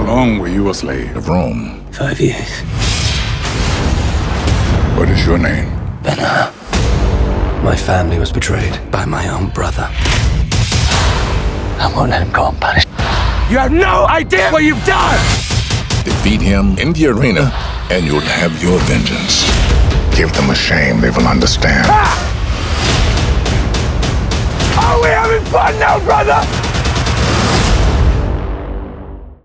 How long were you a slave of Rome? Five years. What is your name? Ben-Hur. My family was betrayed by my own brother. I won't let him go unpunished. You have no idea what you've done! Defeat him in the arena, and you'll have your vengeance. Give them a shame they will understand. Are oh, we having fun now, brother?